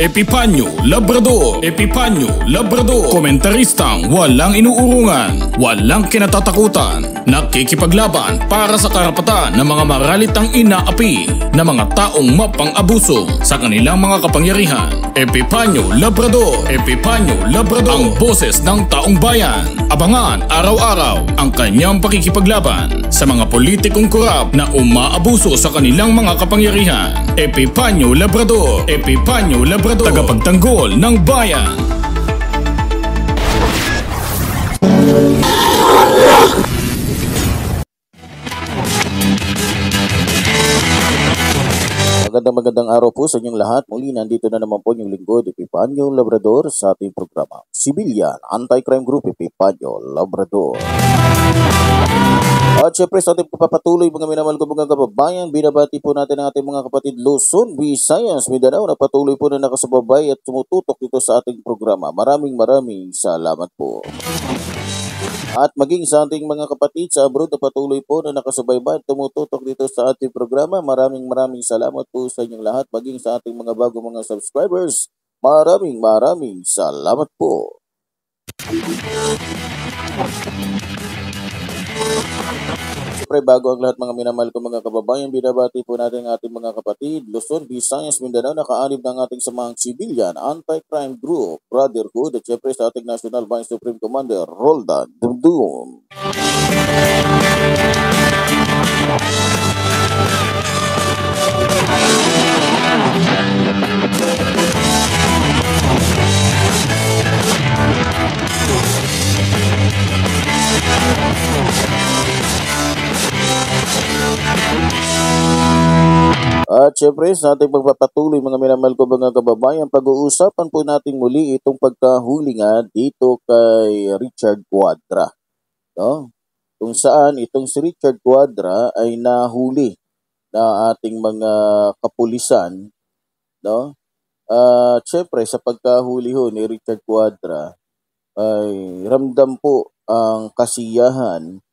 Epipanyo Labrador. Epipanyo Labrador. Komentaristang walang inuurungan Walang kinatatakutan. Nakikipaglaban para sa karapatan ng mga maralitang inaapi na mga taong mapang-abuso sa kanilang mga kapangyarihan. Epipanyo Labrador. Epipanyo Labrador. Ang boses ng taong bayan. Abangan araw-araw ang kanyang pakikipaglaban sa mga politikong korap na umaabuso sa kanilang mga kapangyarihan. Epipanyo Labrador. Epipanyo Labrador Tagapagtanggol ng bayan Magandang magandang araw po sa inyong lahat. Muli nandito na naman po yung lingkod Epipanyo Labrador sa ating programa. Civilian Anti-Crime Group Epipanyo Labrador. At syempre sa ating papatuloy mga minamahal ko mga kababayan, binabati po natin ang ating mga kapatid Luzon, Visayas, Mindanao na patuloy po na nakasababay at tumututok dito sa ating programa. Maraming maraming salamat po. At maging sa ating mga kapatid sa abroad na patuloy po na nakasubaybay at tumututok dito sa ating programa. Maraming maraming salamat po sa inyong lahat. Maging sa ating mga bago mga subscribers. Maraming maraming salamat po. Siyempre, bago ang lahat mga minamahal ko mga kababayan, binabati po natin ang ating mga kapatid, Luzon, Visayas, Mindanao, nakaalib ng ating samahang sibilyan, Anti-Crime Group, Brotherhood, at siyempre sa ating National Vice Supreme Commander, Roldan Dumdum. Syempre sa ating pagpapatuloy mga minamahal ko mga kababayan, pag-uusapan po natin muli itong pagkahuli nga dito kay Richard Quadra. No? Kung saan itong si Richard Quadra ay nahuli na ating mga kapulisan. No? At syempre sa pagkahuli ho ni Richard Quadra ay ramdam po ang kasiyahan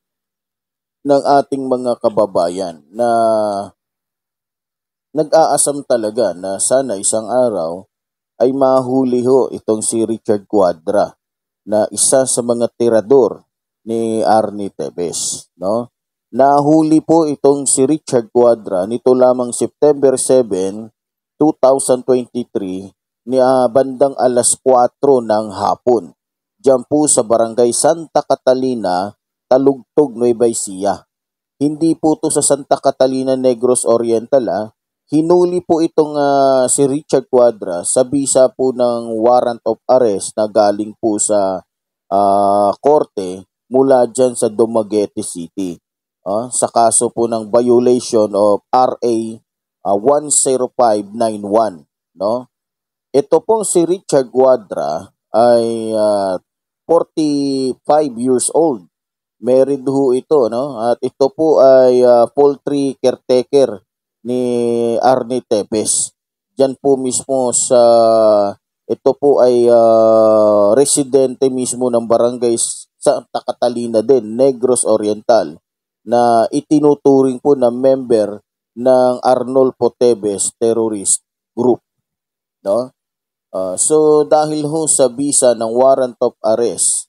ng ating mga kababayan na nag-aasam talaga na sana isang araw ay mahuli ho itong si Richard Quadra na isa sa mga tirador ni Arnie Tevez, no? Nahuli po itong si Richard Quadra nito lamang September 7, 2023 ni uh, bandang alas 4 ng hapon. Diyan po sa barangay Santa Catalina, Talugtog, Nueva Ecija. Hindi po to sa Santa Catalina Negros Oriental ah, Hinuli po itong uh, si Richard Quadra sa bisa po ng warrant of arrest na galing po sa uh, korte mula dyan sa Dumaguete City. Uh, sa kaso po ng violation of RA uh, 10591. No? Ito pong si Richard Quadra ay uh, 45 years old. Married ho ito. No? At ito po ay uh, poultry caretaker ni Arnie Tepes. Diyan po mismo sa ito po ay uh, residente mismo ng barangay Santa Catalina din, Negros Oriental na itinuturing po na member ng Arnold Potebes Terrorist Group. No? Uh, so dahil ho sa visa ng warrant of arrest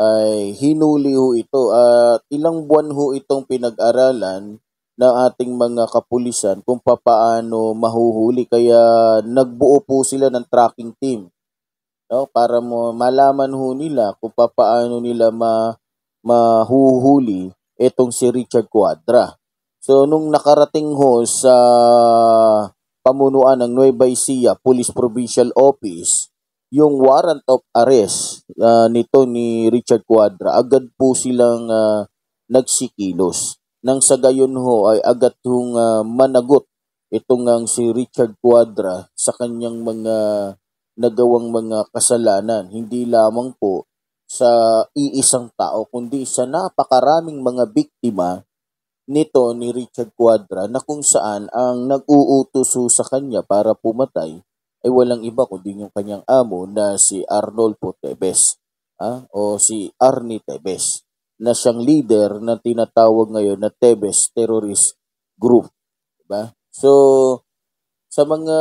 ay hinuli ho ito at ilang buwan ho itong pinag-aralan ng ating mga kapulisan kung papaano mahuhuli. Kaya nagbuo po sila ng tracking team no? para mo malaman ho nila kung papaano nila ma, mahuhuli itong si Richard Quadra. So nung nakarating ho sa pamunuan ng Nueva Ecija Police Provincial Office, yung warrant of arrest uh, nito ni Richard Quadra, agad po silang uh, nagsikilos nang sa gayon ho ay agad hong uh, managot itong ang si Richard Quadra sa kanyang mga nagawang mga kasalanan. Hindi lamang po sa iisang tao kundi sa napakaraming mga biktima nito ni Richard Quadra na kung saan ang nag-uutos sa kanya para pumatay ay walang iba kundi yung kanyang amo na si Arnold Tebes ah, o si Arnie Tebes na siyang leader na tinatawag ngayon na Tebes Terrorist Group. Diba? So, sa mga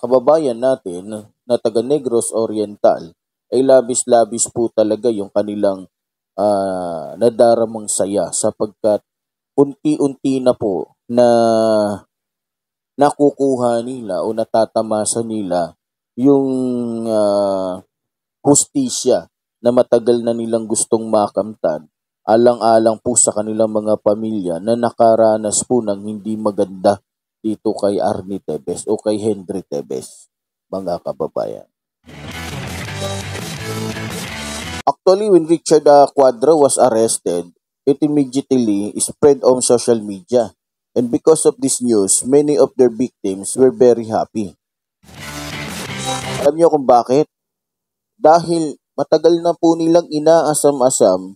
kababayan natin na taga Negros Oriental ay labis-labis po talaga yung kanilang uh, nadaramang saya sapagkat unti-unti na po na nakukuha nila o natatamasa nila yung uh, hustisya na matagal na nilang gustong makamtan alang-alang po sa kanilang mga pamilya na nakaranas po ng hindi maganda dito kay Arnie Tebes o kay Henry Tebes, mga kababayan. Actually, when Richard uh, Quadra was arrested, it immediately spread on social media. And because of this news, many of their victims were very happy. Alam niyo kung bakit? Dahil matagal na po nilang inaasam-asam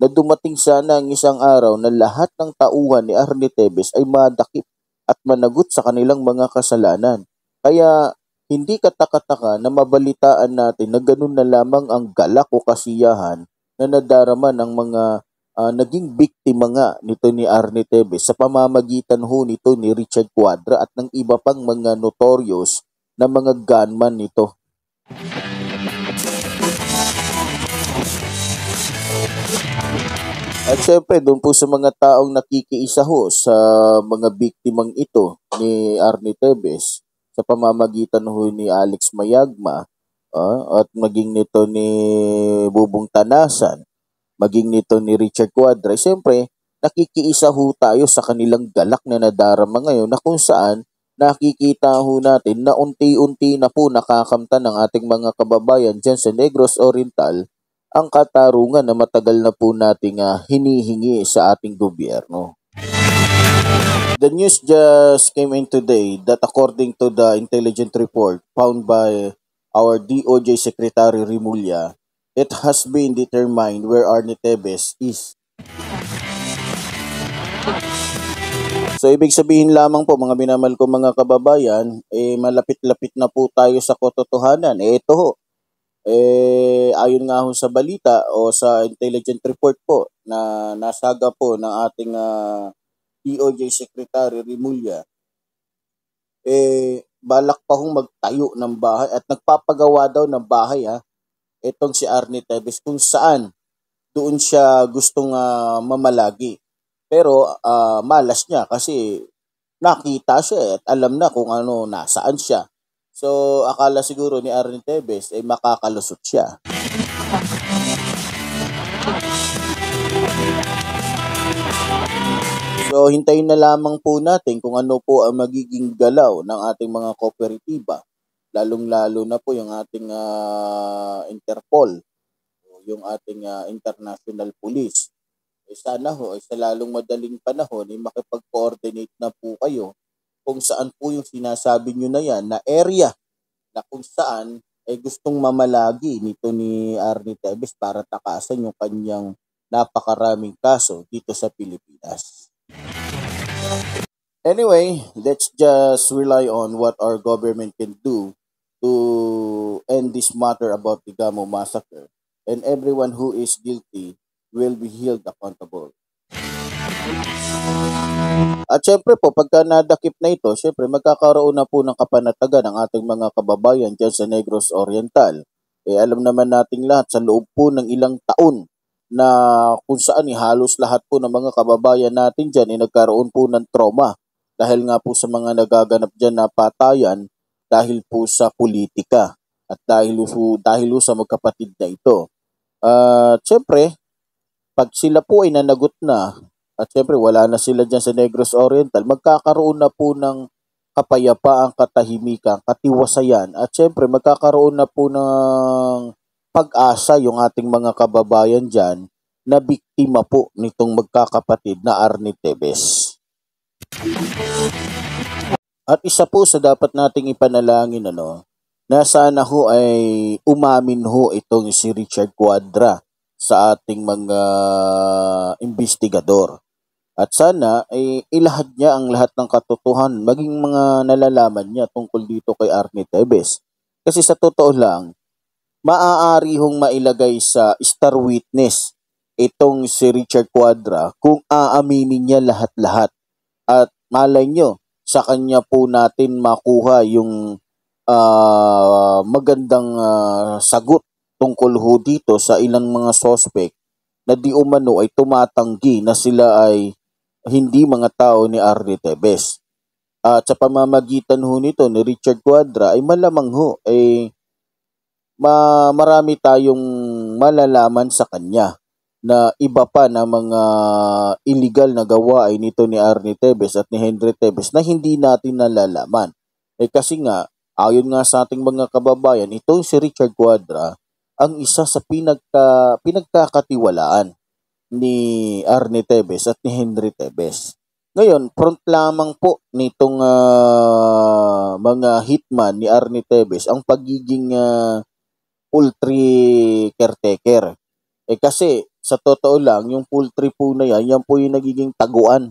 na dumating sana ang isang araw na lahat ng tauhan ni Arnie Tebes ay madakip at managot sa kanilang mga kasalanan. Kaya hindi katakataka na mabalitaan natin na ganun na lamang ang galak o kasiyahan na nadarama ng mga uh, naging biktima nga nito ni Arnie Tebes sa pamamagitan ho nito ni Richard Quadra at ng iba pang mga notorious na mga gunman nito. At syempre, doon po sa mga taong nakikiisa ho sa mga biktimang ito ni Arnie Tebes sa pamamagitan ho ni Alex Mayagma uh, at maging nito ni Bubong Tanasan, maging nito ni Richard Quadra, syempre, nakikiisa ho tayo sa kanilang galak na nadarama ngayon na kung saan nakikita ho natin na unti-unti na po nakakamtan ng ating mga kababayan dyan sa Negros Oriental ang katarungan na matagal na po nating uh, hinihingi sa ating gobyerno. The news just came in today that according to the intelligence report found by our DOJ Secretary Rimulya, it has been determined where Arne Tebes is. So ibig sabihin lamang po mga binamal ko mga kababayan, eh malapit-lapit na po tayo sa katotohanan. Eh ito ho, eh, ayon nga ho sa balita o sa intelligent report po na nasaga po ng ating uh, ah, DOJ Secretary Rimulya, eh, balak pa hong magtayo ng bahay at nagpapagawa daw ng bahay ha, itong si Arnie Teves kung saan doon siya gustong uh, mamalagi. Pero uh, malas niya kasi nakita siya at alam na kung ano nasaan siya. So, akala siguro ni Aaron Tevez ay makakalusot siya. So, hintayin na lamang po natin kung ano po ang magiging galaw ng ating mga kooperatiba. Lalong-lalo na po yung ating uh, Interpol, yung ating uh, International Police. Eh, sana ho, ay sa lalong madaling panahon, ay makipag-coordinate na po kayo kung saan po yung sinasabi nyo na yan na area na kung saan ay gustong mamalagi nito ni Arnie Tevez para takasan yung kanyang napakaraming kaso dito sa Pilipinas. Anyway, let's just rely on what our government can do to end this matter about the Gamo massacre and everyone who is guilty will be held accountable. At syempre po, pagka nadakip na ito, syempre magkakaroon na po ng kapanatagan ng ating mga kababayan dyan sa Negros Oriental. Eh alam naman nating lahat sa loob po ng ilang taon na kung saan eh, halos lahat po ng mga kababayan natin dyan ay eh, nagkaroon po ng trauma dahil nga po sa mga nagaganap dyan na patayan dahil po sa politika at dahil, dahil sa magkapatid na ito. At uh, syempre, pag sila po ay nanagot na at syempre wala na sila dyan sa Negros Oriental, magkakaroon na po ng kapayapaang katahimikan, katiwasayan at syempre magkakaroon na po ng pag-asa yung ating mga kababayan dyan na biktima po nitong magkakapatid na Arnie Tebes. At isa po sa dapat nating ipanalangin ano, na sana ho ay umamin ho itong si Richard Quadra sa ating mga investigador. At sana ay ilahad niya ang lahat ng katotohanan, maging mga nalalaman niya tungkol dito kay Arnie Tebes. Kasi sa totoo lang, maaari hong mailagay sa star witness itong si Richard Quadra kung aaminin niya lahat-lahat. At malay nyo, sa kanya po natin makuha yung uh, magandang uh, sagot tungkol ho dito sa ilang mga suspect na di umano ay tumatanggi na sila ay hindi mga tao ni Arnie Tebes. At sa pamamagitan ho nito ni Richard Quadra ay malamang ho ay ma marami tayong malalaman sa kanya na iba pa na mga illegal na gawain nito ni Arnie Tebes at ni Henry Tebes na hindi natin nalalaman. Eh kasi nga, ayon nga sa ating mga kababayan, itong si Richard Quadra ang isa sa pinagka, pinagkakatiwalaan ni Arnie Tebes at ni Henry Tebes. Ngayon, front lamang po nitong uh, mga hitman ni Arnie Tebes ang pagiging uh, poultry caretaker. Eh kasi sa totoo lang, yung poultry po na yan, yan po yung nagiging taguan.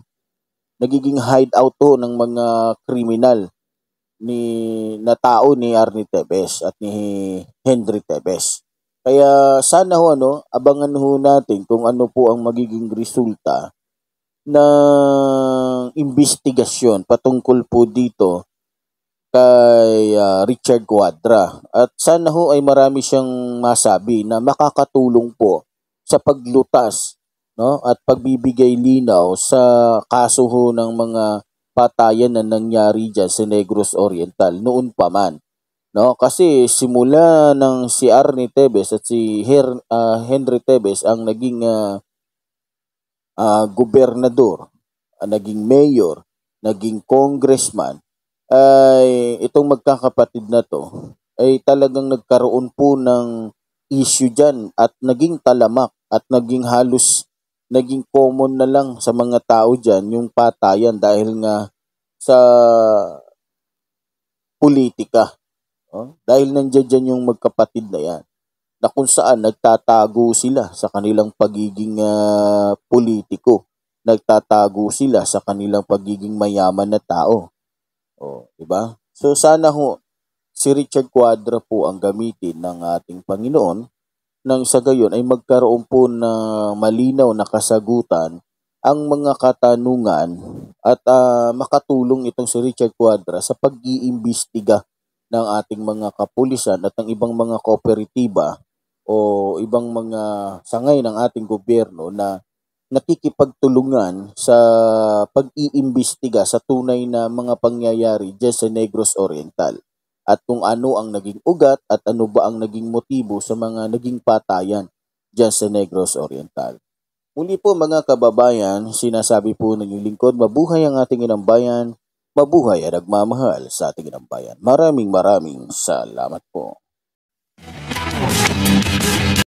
Nagiging hideout to ng mga kriminal ni na tao ni Arnie Tebes at ni Henry Tebes. Kaya sana ho ano, abangan ho natin kung ano po ang magiging resulta ng investigasyon patungkol po dito kay uh, Richard Quadra. At sana ho ay marami siyang masabi na makakatulong po sa paglutas no at pagbibigay linaw sa kaso ho ng mga patayan na nangyari diyan sa Negros Oriental noon pa man. No, kasi simula ng si Arnie Tebes at si Her, uh, Henry Tebes ang naging uh, uh, gobernador, uh, naging mayor, naging congressman, ay itong magkakapatid na to ay talagang nagkaroon po ng issue dyan at naging talamak at naging halos naging common na lang sa mga tao dyan yung patayan dahil nga sa politika. Oh? Dahil nandiyan dyan yung magkapatid na yan na kung saan nagtatago sila sa kanilang pagiging uh, politiko. Nagtatago sila sa kanilang pagiging mayaman na tao. O, di ba? So sana ho si Richard Quadra po ang gamitin ng ating Panginoon nang sa gayon ay magkaroon po na malinaw na kasagutan ang mga katanungan at uh, makatulong itong si Richard Quadra sa pag-iimbestiga ng ating mga kapulisan at ng ibang mga kooperatiba o ibang mga sangay ng ating gobyerno na nakikipagtulungan sa pag-iimbestiga sa tunay na mga pangyayari dyan sa Negros Oriental at kung ano ang naging ugat at ano ba ang naging motibo sa mga naging patayan dyan sa Negros Oriental. Muli po mga kababayan, sinasabi po ng lingkod, mabuhay ang ating inang bayan, mabuhay at nagmamahal sa ating ng bayan. Maraming maraming salamat po.